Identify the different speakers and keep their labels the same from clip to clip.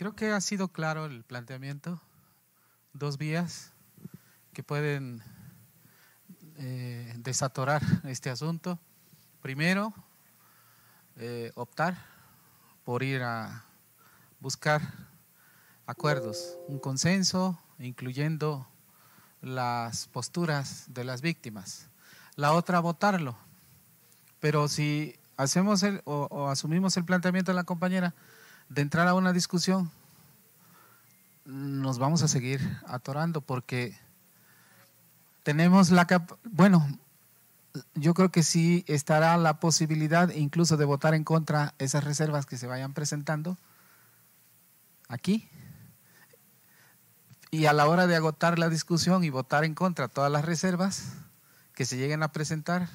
Speaker 1: Creo que ha sido claro el planteamiento. Dos vías que pueden eh, desatorar este asunto. Primero, eh, optar por ir a buscar acuerdos, un consenso, incluyendo las posturas de las víctimas. La otra, votarlo. Pero si hacemos el, o, asumimos el planteamiento de la compañera de entrar a una discusión, nos vamos a seguir atorando porque tenemos la bueno, yo creo que sí estará la posibilidad incluso de votar en contra esas reservas que se vayan presentando aquí. Y a la hora de agotar la discusión y votar en contra todas las reservas que se lleguen a presentar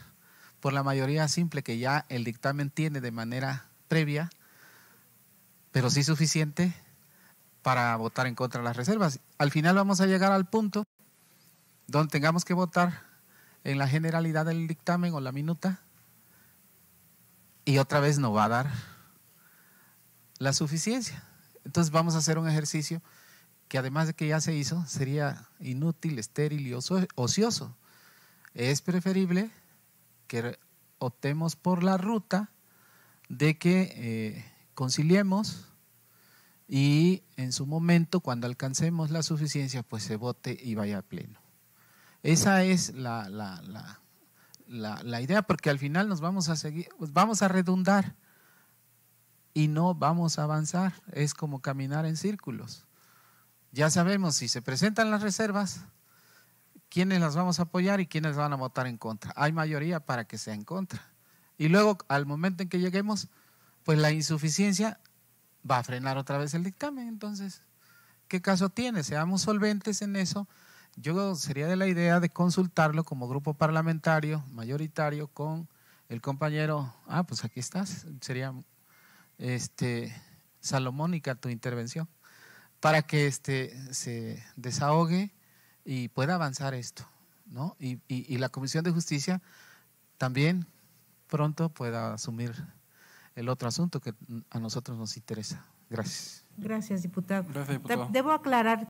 Speaker 1: por la mayoría simple que ya el dictamen tiene de manera previa, pero sí suficiente para votar en contra de las reservas. Al final vamos a llegar al punto donde tengamos que votar en la generalidad del dictamen o la minuta y otra vez no va a dar la suficiencia. Entonces vamos a hacer un ejercicio que además de que ya se hizo, sería inútil, estéril y ocioso. Es preferible que optemos por la ruta de que eh, conciliemos y en su momento, cuando alcancemos la suficiencia, pues se vote y vaya a pleno. Esa es la, la, idea, porque al final nos vamos a seguir, pues vamos a redundar y no vamos a avanzar. Es como caminar en círculos. Ya sabemos si se presentan las reservas, quiénes las vamos a apoyar y quiénes van a votar en contra. Hay mayoría para que sea en contra. Y luego, al momento en que lleguemos, pues la insuficiencia va a frenar otra vez el dictamen. Entonces, ¿qué caso tiene? Seamos solventes en eso yo sería de la idea de consultarlo como grupo parlamentario mayoritario con el compañero, ah, pues aquí estás, sería este Salomónica tu intervención, para que este se desahogue y pueda avanzar esto, ¿no? Y, y la Comisión de Justicia también pronto pueda asumir el otro asunto que a nosotros nos interesa. Gracias.
Speaker 2: Gracias, diputado. Gracias, diputado. Debo aclarar